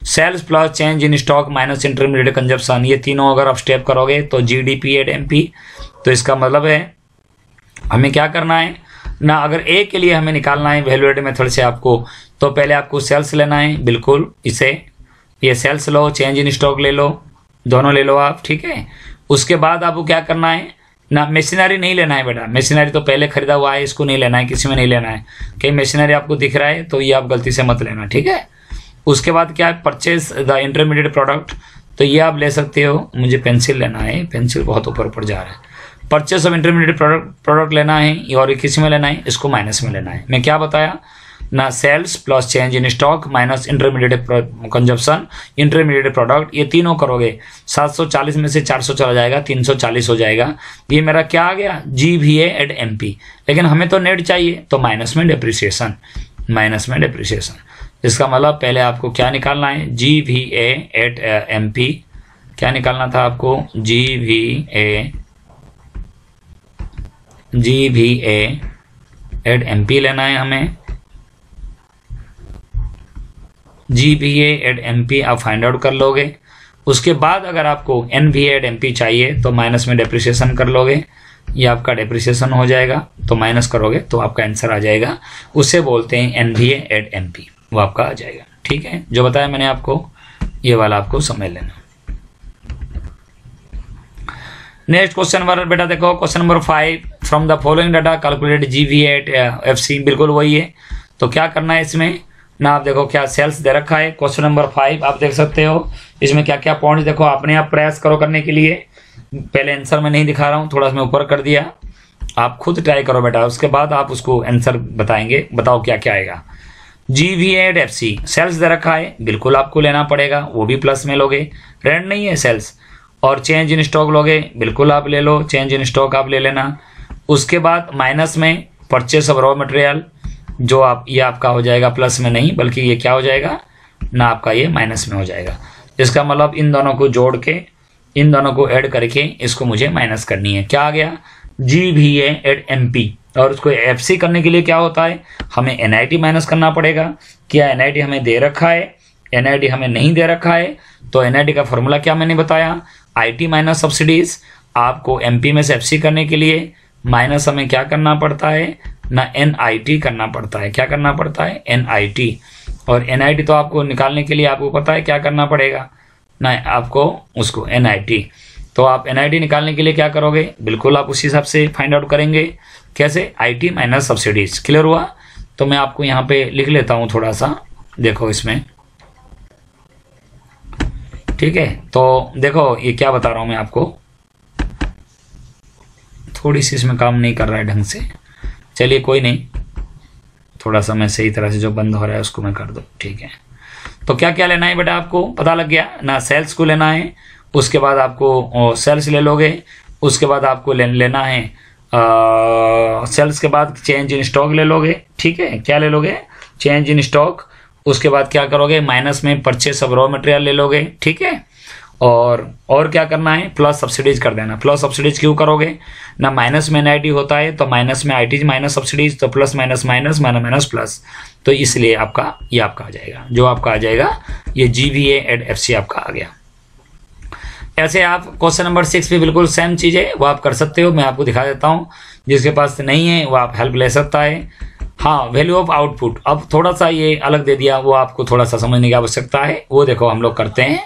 Sales plus change in stock minus intermediate consumption, ये तीनों अगर आप स्टेप करोगे तो G D P at M P तो इसका मतलब है हमें क्या करना है? ना, अगर ए के लिए हमें निकालना है वैल्यूएड मेथड से आपको तो पहले आपको सेल्स लेना है, बिल्कुल इसे, ये सेल्स लो चेंज इन स्टॉक ले लो, दोनों ले लो आप, ठीक है? उसके बाद आपको क्या करना है? ना मशीनरी नहीं लेना है बेटा मशीनरी तो पहले खरीदा हुआ है, इसको नहीं लेना है, किसी में नहीं लेना है। कहीं मशीनरी आपको दिख रहा है तो ये आप गलती से मत लेना, ठीक है? उसके बाद क्या है? परचेज द इंटरमीडिएट प्रोडक्ट तो ये आप ले सकते हो। मुझे पेंसिल लेना है। पेंसिल बहुत ऊपर ऊपर जा रहा है। Purchase of intermediate product product लेना है। और किसी में लेना है? इसको माइनस में लेना है। मैं क्या बताया? ना sales plus change in stock minus intermediate consumption intermediate product ये तीनों करोगे। 740 में से 400 चला जाएगा। 340 हो जाएगा। ये मेरा क्या आ गया? जी वी एट एमपी लेकिन हमें तो नेट चाहिए। तो माइनस में डिप्रिसिएशन माइनस में डिप्रिसिएशन इसका मतलब पहले आपको क्या निकालना है? G V A at M P क्या निकालना था आपको? G V A G V A at M P लेना है हमें। G V at M P आप फाइंड आउट कर लोगे। उसके बाद अगर आपको N V at M P चाहिए तो माइनस में डेप्रिसिएशन कर लोगे। ये आपका डेप्रिसिएशन हो जाएगा तो माइनस करोगे तो आपका आंसर आ जाएगा। उसे बोलते हैं N V at M P वो आपका आ जाएगा। ठीक है? जो बताया मैंने आपको, ये वाला आपको समझ लेना। नेक्स्ट क्वेश्चन नंबर बेटा देखो question number five from the following data calculate G V at F C बिल्कुल वही है। तो क्या करना है इसमें? ना आप देखो क्या सेल्स दे रखा है। क्वेश्चन नंबर फाइव आप देख सकते हो, इसमें क्या क्या पॉइंट देखो, अपने आप प्रयास करो करने के लिए। पहले आंसर में नहीं दिखा रहा हूँ, थोड़ा सा मैं ऊपर कर दिया। आप खुद ट्राई करो बेटा, उसके बाद आप उसको आंसर बताएँगे, बताओ क्या क्या आएगा। G V at F C sales दे रखा है बिल्कुल आपको लेना पड़ेगा, वो भी प्लस में लोगे। रेंट नहीं है सेल्स और चेंज इन स्टॉक लोगे, बिल्कुल आप ले लो चेंज इन स्टॉक आप ले लेना। उसके बाद माइनस में परचेस ऑफ़ रॉ मटेरियल जो आप, ये आपका हो जाएगा प्लस में नहीं, बल्कि ये क्या हो जाएगा? ना आपका, ये माइनस में हो जाएगा। इसका मतलब इन दोनों को जोड़ के, इन दोनों को ऐड करके इसको मुझे माइनस करनी है। क्या आ गया? G V at M P और उसको एफ़ सी करने के लिए क्या होता है? हमें एन आई टी माइनस करना पड़ेगा। क्या एन आई टी हमें दे रखा है? एन आई टी हमें नहीं दे रखा है। तो एन आई टी का फॉर्मूला क्या मैंने बताया? आई टी माइनस सब्सिडीज आपको एम पी में से एफ़ सी करने के लिए माइनस हमें क्या करना पड़ता है? ना एन आई टी करना पड़ता है। क्या करना पड़ता है? एन आई टी और एन आई टी तो आपको निकालने के लिए आपको पता है क्या करना पड़ेगा? ना आपको उसको एन आई टी तो आप एन आई टी निकालने के लिए क्या करोगे? बिल्कुल आप उसी हिसाब से फाइंड आउट करेंगे। कैसे? I T minus subsidies clear हुआ? तो मैं आपको यहाँ पे लिख लेता हूँ थोड़ा सा। देखो इसमें। ठीक है? तो देखो ये क्या बता रहा हूँ मैं आपको। थोड़ी सी इसमें काम नहीं कर रहा है ढंग से। चलिए कोई नहीं। थोड़ा सा मैं सही तरह से जो बंद हो रहा है उसको मैं कर दो। ठीक है? तो क्या क्या लेना है बेटा आपको? पता लग गया। ना सेल्स को लेना है उसके बाद आपको सेल्स ले लोगे उसके बाद आपको ले, लेना है। सेल्स के बाद चेंज इन स्टॉक ले लोगे, ठीक है? क्या ले लोगे? चेंज इन स्टॉक उसके बाद क्या करोगे? माइनस में परचेस ऑफ़ रॉ मटेरियल ले लोगे, ठीक है? और और क्या करना है? प्लस सब्सिडीज कर देना। प्लस सब्सिडीज क्यों करोगे? ना माइनस में एन होता है तो माइनस में आई माइनस सब्सिडीज तो plus minus minus minus minus plus तो इसलिए आपका ये आपका आ जाएगा। जो आपका आ जाएगा, ये G V at F C आपका आ गया। ऐसे आप क्वेश्चन नंबर सिक्स भी बिल्कुल सेम चीज़ है वो आप कर सकते हो, मैं आपको दिखा देता हूँ। जिसके पास नहीं है, वो आप हेल्प ले सकता है। हाँ वैल्यू ऑफ़ आउटपुट अब थोड़ा सा ये अलग दे दिया, वो आपको थोड़ा सा समझने की आवश्यकता है। वो देखो, हम लोग करते हैं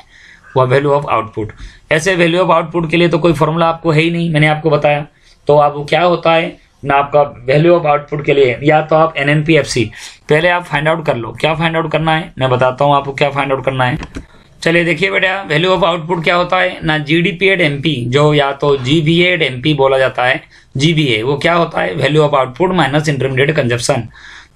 वह वैल्यू ऑफ़ आउटपुट ऐसे वैल्यू ऑफ़ आउटपुट के लिए तो कोई फॉर्मूला आपको है ही नहीं, मैंने आपको बताया। तो अब क्या होता है, ना आपका वैल्यू ऑफ़ आउटपुट के लिए, या तो आप N N P F C पहले आप फाइंड आउट कर लो। क्या फाइंड आउट करना है? मैं बताता हूँ आपको क्या फाइंड आउट करना है। चलिए देखिए बेटा वैल्यू ऑफ़ आउटपुट क्या होता है? ना G D P at M P जो या तो G V at M P बोला जाता है जी बी ए वो क्या होता है? Value of output minus intermediate consumption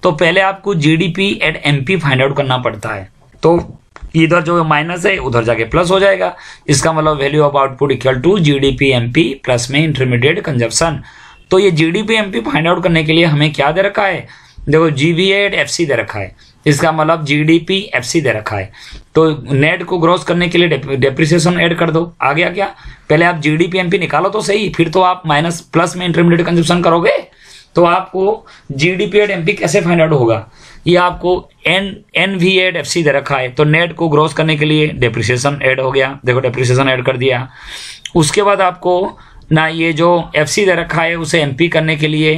तो पहले आपको G D P at M P find out करना पड़ता है। तो इधर जो माइनस है, उधर जाके प्लस हो जाएगा। इसका मतलब value of output equal to GDP MP plus में इंटरमीडिएट कंजप्शन तो ये जीडीपी एमपी फाइंड आउट करने के लिए हमें क्या दे रखा है? देखो जीबीएड एफ़ सी दे रखा है। इसका मतलब जीडीपी एफसी दे रखा है। तो नेट को ग्रोस करने के लिए डेप्रिसिएशन ऐड कर दो। आ गया क्या? पहले आप जीडीपी एमपी निकालो तो सही, फिर तो आप माइनस प्लस में इंटरमीडिएट कंजप्शन करोगे तो आपको जीडीपी एड एमपी कैसे फाइंड आउट होगा? ये आपको N N V at F C दे रखा है। तो नेट को ग्रोस करने के लिए डेप्रिसिएशन ऐड हो गया। देखो डेप्रिसिएशन ऐड कर दिया। उसके बाद आपको ना ये जो एफ़ सी दे रखा है, उसे एम पी करने के लिए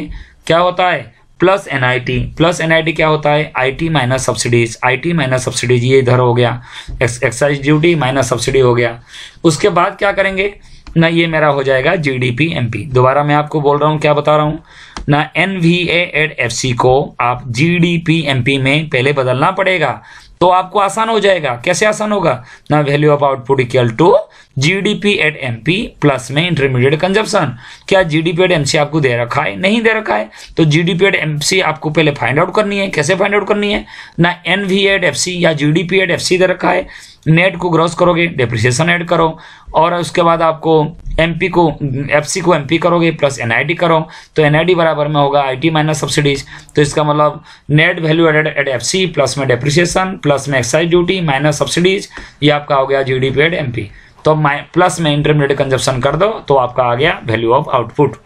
क्या होता है? Plus N I T plus N I T क्या होता है? I T minus subsidies I T minus subsidies ये इधर हो गया। एक्साइज ड्यूटी माइनस सब्सिडी हो गया। उसके बाद क्या करेंगे? ना ये मेरा हो जाएगा G D P M P दोबारा मैं आपको बोल रहा हूँ, क्या बता रहा हूँ? ना N V at F C को आप G D P M P में पहले बदलना पड़ेगा। तो आपको आसान हो जाएगा। कैसे आसान होगा? ना value of output equal to GDP at MP plus में इंटरमीडिएट कंजप्शन क्या जीडीपी एट एमसी आपको दे रखा है? नहीं दे रखा है। तो जीडीपी एट एमसी आपको पहले फाइंड आउट करनी है। कैसे फाइंड आउट करनी है? ना एनवी एट एफ़ या जीडीपी एट एफ़ सी दे रखा है। नेट को ग्रॉस करोगे डेप्रिसिएशन ऐड करो, और उसके बाद आपको एमपी को एफसी को एमपी करोगे प्लस एनआईटी करो तो एनआईटी बराबर में होगा आईटी माइनस सब्सिडीज तो इसका मतलब net value added at FC plus में डेप्रिसिएशन प्लस में एक्साइज ड्यूटी माइनस सब्सिडीज ये आपका हो गया जीडीपी एड एमपी तो प्लस में इंटरमीडिएट कंजप्शन कर दो तो आपका आ गया वैल्यू ऑफ़ आउटपुट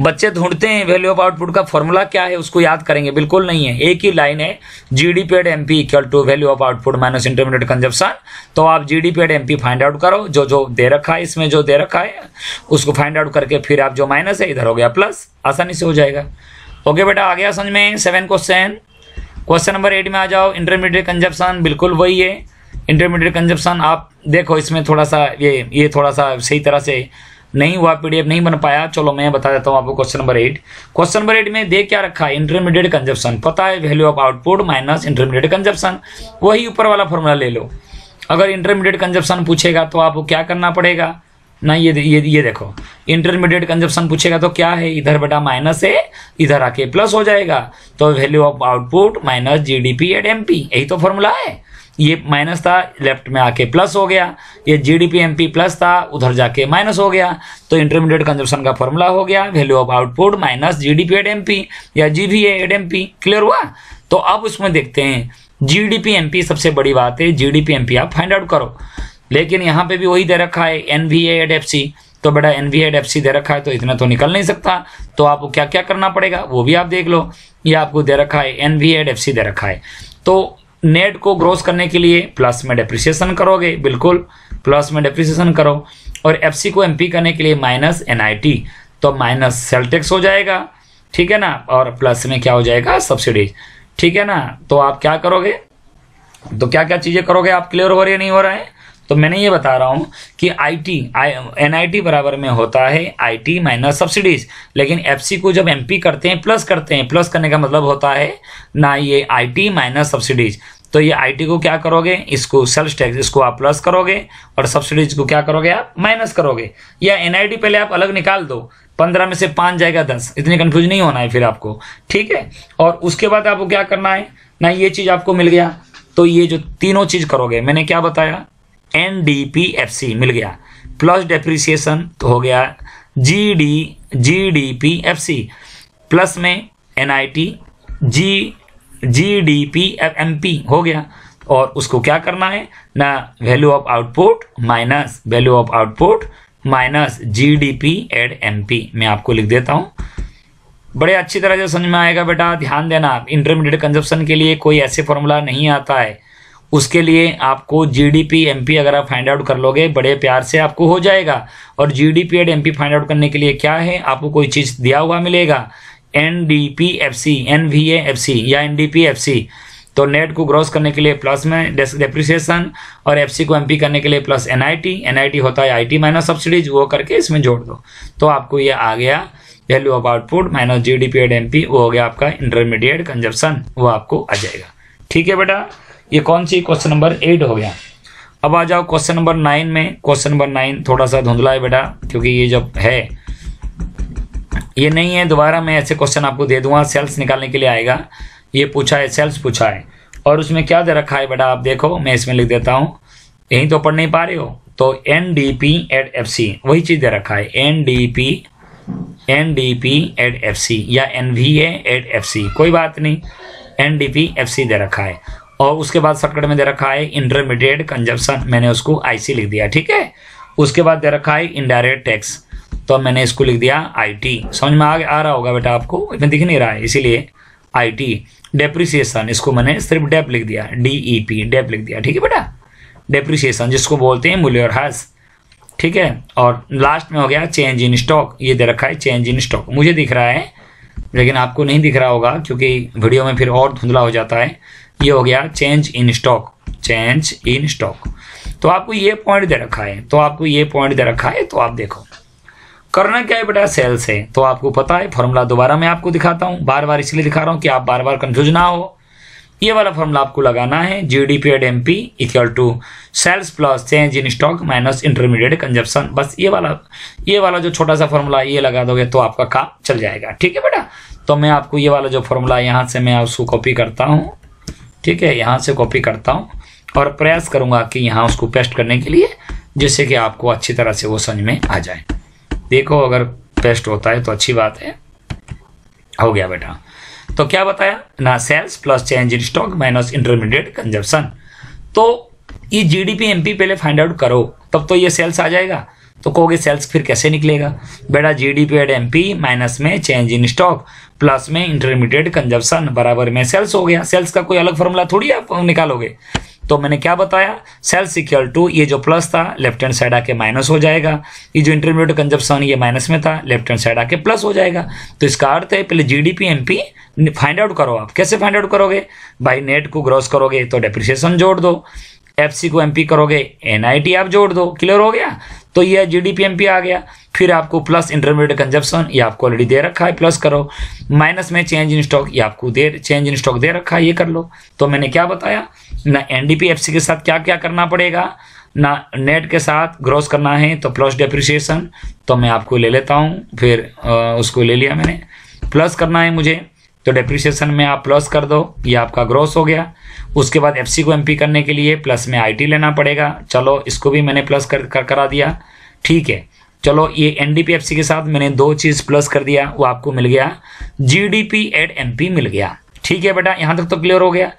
बच्चे ढूंढते हैं वैल्यू ऑफ़ आउटपुट का फॉर्मूला क्या है, उसको याद करेंगे। बिल्कुल नहीं है। एक ही लाइन है GD P at MP equal to value of output minus intermediate consumption तो आप GD P at MP find out करो, जो जो दे रखा है, इसमें जो दे रखा है, उसको फाइंड आउट करके फिर आप जो माइनस है, इधर हो गया प्लस आसानी से हो जाएगा। ओके बेटा, आ गया समझ में seven question question number eight में आ जाओ। इंटरमीडिएट कंजप्शन बिल्कुल वही है। इंटरमीडिएट कंजप्शन आप देखो, इसमें थोड़ा सा ये ये थोड़ा सा सही तरह से नहीं हुआ पीडीएफ नहीं बन पाया। चलो मैं बता देता हूँ आपको question number eight question number eight में दे क्या रखा इंटरमीडिएट कंजप्शन पता है value of output minus intermediate consumption वही ऊपर वाला फॉर्मूला ले लो। अगर इंटरमीडिएट कंजप्शन पूछेगा तो आपको क्या करना पड़ेगा? ना, ये ये ये देखो। इंटरमीडिएट कंजप्शन पूछेगा तो क्या है? इधर बेटा माइनस है इधर आके प्लस हो जाएगा। तो value of output minus G GDP at MP यही तो फॉर्मूला है। ये माइनस था, लेफ़्ट में आके प्लस हो गया। ये G D P M P plus था, उधर जाके माइनस हो गया। तो इंटरमीडिएट कंजप्शन का फॉर्मूला हो गया value of output minus G D P at M P या G V at M P clear हुआ? तो अब उसमें देखते हैं। G D P M P सबसे बड़ी बात है G D P M P आप फाइंड आउट करो। लेकिन यहाँ पे भी वही दे रखा है N V at F C तो बेटा N V at F C दे रखा है तो इतना तो निकल नहीं सकता। तो आपको क्या क्या करना पड़ेगा, वो भी आप देख लो। ये आपको दे रखा है N V at F C दे रखा है। तो नेट को ग्रोस करने के लिए प्लस में डेप्रिसिएशन करोगे, बिल्कुल प्लस में डेप्रिसिएशन करो, और एफसी को एमपी करने के लिए माइनस एनआईटी तो माइनस सेल्टेक्स हो जाएगा, ठीक है ना? और प्लस में क्या हो जाएगा? सब्सिडीज ठीक है ना? तो आप क्या करोगे? तो क्या क्या चीज़ें करोगे आप? क्लियर हो रही है, नहीं हो रहा है? तो मैंने ये बता रहा हूँ कि I T N I T बराबर में होता है आई टी माइनस सब्सिडीज लेकिन एफ़ सी को जब एम पी करते हैं प्लस करते हैं प्लस करने का मतलब होता है ना ये आई टी माइनस सब्सिडीज तो ये आई टी को क्या करोगे? इसको सेल्स टैक्स इसको आप प्लस करोगे और सब्सिडीज को क्या करोगे आप? माइनस करोगे। या एनआईटी पहले आप अलग निकाल दो। पंद्रह में से पाँच जाएगा दस। इतनी कंफ्यूज नहीं होना है फिर आपको। ठीक है? और उसके बाद आपको क्या करना है? ना ये चीज़ आपको मिल गया। तो ये जो तीनों चीज़ करोगे, मैंने क्या बताया? N D P F C मिल गया। प्लस डेप्रिसिएशन तो हो गया G D G D P F C plus में N I T G G D P F M P हो गया। और उसको क्या करना है? ना value of output minus value of output minus G D P at M P मैं आपको लिख देता हूँ। बड़े अच्छी तरह से समझ में आएगा बेटा। ध्यान देना इंटरमीडिएट कंजप्शन के लिए कोई ऐसे फॉर्मूला नहीं आता है। उसके लिए आपको जीडीपी एमपी अगर आप फाइंड आउट कर लोगे, बड़े प्यार से आपको हो जाएगा। और GDP at MP find out करने के लिए क्या है? आपको कोई चीज़ दिया हुआ मिलेगा। N D P F C N V F C या N D P F C तो नेट को ग्रॉस करने के लिए प्लस में डेप्रिसिएशन और एफ़ सी को एम पी करने के लिए plus N I T N I T होता है आई टी माइनस सब्सिडीज वो करके इसमें जोड़ दो। तो आपको ये आ गया value of output minus G D P at M P वो हो गया आपका इंटरमीडिएट कंजप्शन वो आपको आ जाएगा। ठीक है बेटा? ये कौन सी क्वेश्चन नंबर एट हो गया? अब आ जाओ क्वेश्चन नंबर नाइन में। क्वेश्चन नंबर नाइन थोड़ा सा धुंधला है बेटा, क्योंकि ये जब है, ये नहीं है, दोबारा मैं ऐसे क्वेश्चन आपको दे दूँगा सेल्स निकालने के लिए आएगा। ये पूछा है सेल्स पूछा है। और उसमें क्या दे रखा है बेटा, आप देखो, मैं इसमें लिख देता हूँ। यही तो पढ़ नहीं पा रहे हो? तो N D P at F C वही चीज़ दे रखा है। N D P N D P at F C या N V at F C कोई बात नहीं। N D P F C दे रखा है। और उसके बाद शॉर्टकट में दे रखा है इंटरमीडिएट कंजप्शन मैंने उसको आईसी लिख दिया ठीक है? उसके बाद दे रखा है इनडायरेक्ट टैक्स तो मैंने इसको लिख दिया आईटी समझ में आ, आ रहा होगा बेटा आपको? इसमें दिख नहीं रहा है इसीलिए आईटी डेप्रिसिएशन इसको मैंने सिर्फ़ डेप लिख दिया डीई पी डेप लिख दिया ठीक है बेटा? डेप्रिसिएशन जिसको बोलते हैं मूल्य और हास ठीक है? और लास्ट में हो गया चेंज इन स्टॉक ये दे रखा है चेंज इन स्टॉक मुझे दिख रहा है लेकिन आपको नहीं दिख रहा होगा क्योंकि वीडियो में फिर और धुंधला हो जाता है। ये हो गया change in stock change in stock तो आपको ये पॉइंट दे रखा है तो आपको ये पॉइंट दे रखा है तो आप देखो। करना क्या है बेटा? सेल्स है। तो आपको पता है फॉर्मूला दोबारा मैं आपको दिखाता हूँ। बार बार इसलिए दिखा रहा हूँ कि आप बार बार कंफ्यूज ना हो। ये वाला फॉर्मूला आपको लगाना है GDP at M P equal to sales plus change in stock minus intermediate consumption बस ये वाला ये वाला जो छोटा सा फॉर्मूला ये लगा दोगे तो आपका काम चल जाएगा। ठीक है बेटा? तो मैं आपको ये वाला जो फॉर्मूला यहाँ से मैं उसको कॉपी करता हूँ। ठीक है, यहाँ से कॉपी करता हूँ और प्रयास करूँगा कि यहाँ उसको पेस्ट करने के लिए, जिससे कि आपको अच्छी तरह से वो समझ में आ जाए। देखो, अगर पेस्ट होता है तो अच्छी बात है। हो गया बेटा। तो क्या बताया? ना sales plus change in stock minus intermediate consumption तो ये जीडीपी एमपी पहले फाइंड आउट करो, तब तो ये सेल्स आ जाएगा। तो कहोगे सेल्स फिर कैसे निकलेगा? बेटा जीडीपी एड एमपी माइनस में चेंज इन स्टॉक प्लस में इंटरमीडिएट कंजप्शन बराबर में सेल्स हो गया। सेल्स का कोई अलग फॉर्मूला थोड़ी आप निकालोगे। तो मैंने क्या बताया? सेल्स इक्वल टू ये जो प्लस था लेफ़्ट हैंड साइड आके माइनस हो जाएगा। ये जो इंटरमीडिएट कंजप्शन ये माइनस में था लेफ़्ट हैंड साइड आके प्लस हो जाएगा। तो इसका अर्थ है, पहले जीडीपी एमपी फाइंड आउट करो आप। कैसे फाइंड आउट करोगे? भाई नेट को ग्रॉस करोगे तो डेप्रिसिएशन जोड़ दो। एफसी को एमपी करोगे एनआईटी आप जोड़ दो। क्लियर हो गया? तो ये जीडीपी एमपी आ गया। फिर आपको प्लस इंटरमीडिएट कंजप्शन ये आपको ऑलरेडी दे रखा है प्लस करो। माइनस में चेंज इन स्टॉक ये आपको दे चेंज इन स्टॉक दे रखा है ये कर लो। तो मैंने क्या बताया? ना एनडीपीएफसी के साथ क्या क्या करना पड़ेगा? ना नेट के साथ ग्रोस करना है तो प्लस डेप्रिसिएशन तो मैं आपको ले लेता हूँ फिर आ, उसको ले लिया मैंने। प्लस करना है मुझे तो डेप्रिसिएशन में आप प्लस कर दो ये आपका ग्रोस हो गया। उसके बाद एफसी को एमपी करने के लिए प्लस में आईटी लेना पड़ेगा। चलो इसको भी मैंने प्लस कर, कर करा दिया। ठीक है चलो, ये एनडीपीएफसी के साथ मैंने दो चीज़ प्लस कर दिया, वो आपको मिल गया। जीडीपी एड एमपी मिल गया। ठीक है बेटा, यहाँ तक तो क्लियर हो गया।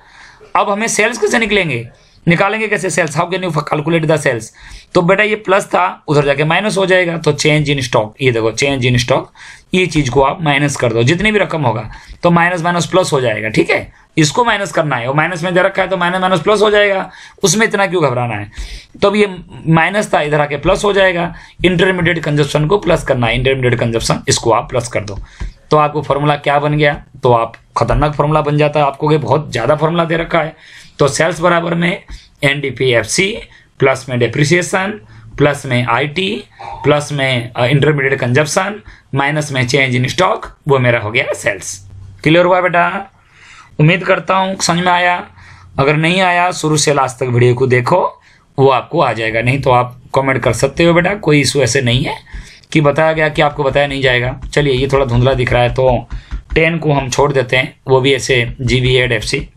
अब हमें सेल्स कैसे निकलेंगे? निकालेंगे कैसे sales how can you calculate the sales तो बेटा, ये प्लस था, उधर जाके माइनस हो जाएगा तो चेंज इन स्टॉक ये देखो चेंज इन स्टॉक ये चीज़ को आप माइनस कर दो, जितनी भी रकम होगा तो माइनस माइनस प्लस हो जाएगा, ठीक है? इसको माइनस करना है, और माइनस में दे रखा है तो माइनस माइनस प्लस हो जाएगा। उसमें इतना क्यों घबराना है? तो अब ये माइनस था, इधर आके प्लस हो जाएगा। इंटरमीडिएट कंजप्शन को प्लस करना है इंटरमीडिएट कंजप्शन इसको आप प्लस कर दो। तो आपको फॉर्मूला क्या बन गया? तो आप खतरनाक फॉर्मूला बन जाता है, आपको बहुत ज़्यादा फॉर्मूला दे रखा है। तो सेल्स बराबर में एनडीपीएफसी प्लस में डेप्रिसिएशन प्लस में आईटी प्लस में इंटरमीडिएट कंजप्शन माइनस में चेंज इन स्टॉक वो मेरा हो गया सेल्स क्लियर हुआ बेटा? उम्मीद करता हूँ समझ में आया। अगर नहीं आया, शुरू से लास्ट तक वीडियो को देखो, वो आपको आ जाएगा। नहीं तो आप कमेंट कर सकते हो बेटा, कोई इशू ऐसे नहीं है कि बताया गया कि आपको बताया नहीं जाएगा। चलिए, ये थोड़ा धुंधला दिख रहा है तो टेन को हम छोड़ देते हैं। वो भी ऐसे G B at F C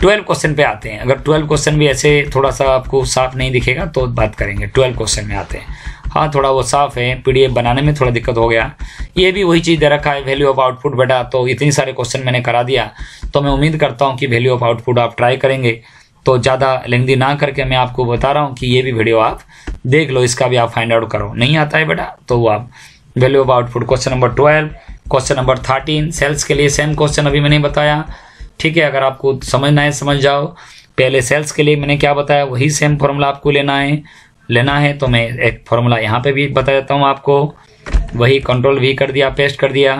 twelve question पे आते हैं। अगर ट्वेल्व क्वेश्चन भी ऐसे थोड़ा सा आपको साफ़ नहीं दिखेगा तो बात करेंगे। ट्वेल्व क्वेश्चन में आते हैं। हाँ थोड़ा वो साफ़ है। पीडीएफ बनाने में थोड़ा दिक्कत हो गया। ये भी वही चीज़ दे रखा है वैल्यू ऑफ़ आउटपुट बेटा। तो इतनी सारे क्वेश्चन मैंने करा दिया। तो मैं उम्मीद करता हूँ कि वैल्यू ऑफ़ आउटपुट आप ट्राई करेंगे। तो ज़्यादा लेंदी ना करके मैं आपको बता रहा हूँ कि ये भी वीडियो आप देख लो, इसका भी आप फाइंड आउट करो। नहीं आता है बेटा तो आप value of output question number twelve question number thirteen sales के लिए सेम क्वेश्चन अभी मैंने बताया। ठीक है, अगर आपको समझना है समझ जाओ। पहले सेल्स के लिए मैंने क्या बताया, वही सेम फॉर्मूला आपको लेना है। लेना है तो मैं एक फॉर्मूला यहाँ पे भी बता देता हूँ आपको। वही कंट्रोल वी कर दिया पेस्ट कर दिया।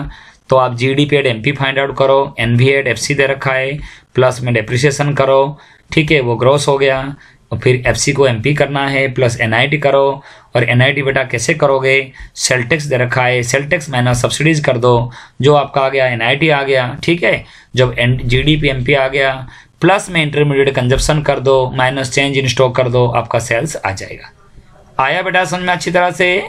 तो आप G D P at M P find out करो N V at F C दे रखा है। प्लस में डेप्रिसिएशन करो। ठीक है, वो ग्रोस हो गया। और फिर एफ़ सी को एम पी करना है प्लस एन आई टी करो। और एन आई बेटा कैसे करोगे? सेल्टेक्स दे रखा है। सेल्टेक्स माइनस सब्सिडीज कर दो। जो आपका आ गया NIT आ गया, ठीक है? जब एन जी आ गया प्लस में इंटरमीडिएट कंजप्शन कर दो माइनस चेंज इन स्टॉक कर दो, आपका सेल्स आ जाएगा। आया बेटा समझ में अच्छी तरह से?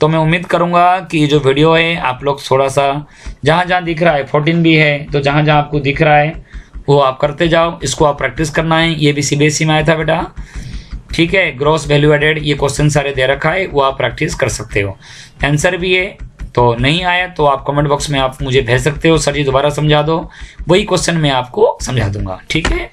तो मैं उम्मीद करूँगा कि जो वीडियो है, आप लोग थोड़ा सा जहाँ जहाँ दिख रहा है फोर्टीन भी है तो जहाँ जहाँ आपको दिख रहा है, वो आप करते जाओ। इसको आप प्रैक्टिस करना है। ये भी सीबीएसई में आया था बेटा। ठीक है ग्रॉस वैल्यू एडेड ये क्वेश्चन सारे दे रखा है, वो आप प्रैक्टिस कर सकते हो। आंसर भी है तो नहीं आया तो आप कमेंट बॉक्स में आप मुझे भेज सकते हो सर जी दोबारा समझा दो, वही क्वेश्चन मैं आपको समझा दूँगा, ठीक है?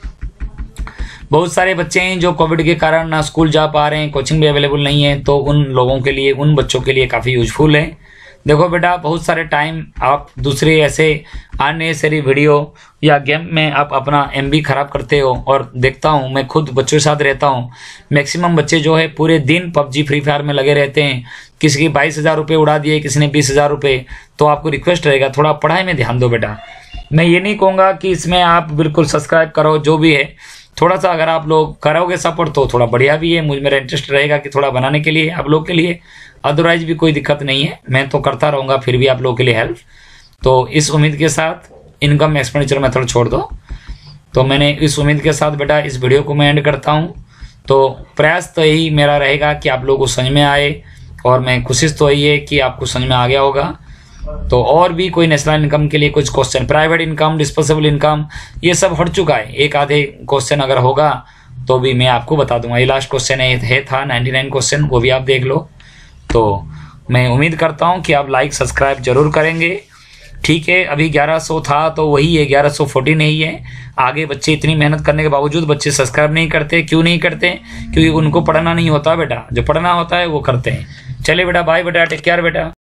बहुत सारे बच्चे हैं जो कोविड के कारण ना स्कूल जा पा रहे हैं कोचिंग भी अवेलेबल नहीं है तो उन लोगों के लिए, उन बच्चों के लिए काफ़ी यूजफुल है। देखो बेटा, बहुत सारे टाइम आप दूसरे ऐसे अननेसरी वीडियो या गेम में आप अपना एमबी खराब करते हो और देखता हूँ, मैं खुद बच्चों के साथ रहता हूँ। मैक्सिमम बच्चे जो है पूरे दिन पबजी फ्री फायर में लगे रहते हैं। किसी की बाईस हज़ार रुपये उड़ा दिए, किसी ने बीस हज़ार रुपये तो आपको रिक्वेस्ट रहेगा, थोड़ा पढ़ाई में ध्यान दो बेटा। मैं ये नहीं कहूँगा कि इसमें आप बिल्कुल सब्सक्राइब करो, जो भी है। थोड़ा सा अगर आप लोग करोगे सपोर्ट तो थोड़ा बढ़िया भी है, मुझ मेरा इंटरेस्ट रहेगा कि थोड़ा बनाने के लिए, आप लोग के लिए। अदरवाइज़ भी कोई दिक्कत नहीं है। मैं तो करता रहूँगा फिर भी आप लोगों के लिए हेल्प तो इस उम्मीद के साथ इनकम एक्सपेंडिचर मेथड छोड़ दो। तो मैंने इस उम्मीद के साथ बेटा इस वीडियो को मैं एंड करता हूँ। तो प्रयास तो यही मेरा रहेगा कि आप लोग को समझ में आए और मैं कोशिश तो यही है कि आपको समझ में आ गया होगा। तो और भी कोई नेशनल इनकम के लिए कुछ question private income disposable income ये सब हट चुका है। एक आधे क्वेश्चन अगर होगा तो भी मैं आपको बता दूँगा। ये लास्ट क्वेश्चन है, है था 99 क्वेश्चन वो भी आप देख लो। तो मैं उम्मीद करता हूँ कि आप लाइक सब्सक्राइब ज़रूर करेंगे। ठीक है, अभी 1100 था तो वही है 1114 नहीं है। आगे बच्चे इतनी मेहनत करने के बावजूद बच्चे सब्सक्राइब नहीं करते। क्यों नहीं करते? क्योंकि उनको पढ़ना नहीं होता बेटा। जो पढ़ना होता है, वो करते हैं। चले बेटा बाय बेटा टेक केयर बेटा।